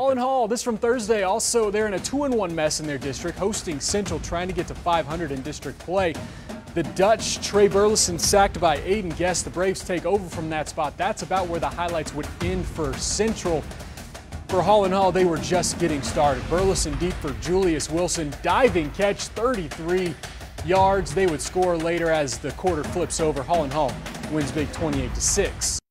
All in all, this from Thursday. Also, they're in a two-in-one mess in their district, hosting Central, trying to get to 500 in district play. The Dutch, Trey Burleson sacked by Aiden Guest. The Braves take over from that spot. That's about where the highlights would end for Central. For Holland Hall, they were just getting started. Burleson deep for Julius Wilson. Diving catch, 33 yards. They would score later as the quarter flips over. Holland Hall wins big 28 to 6.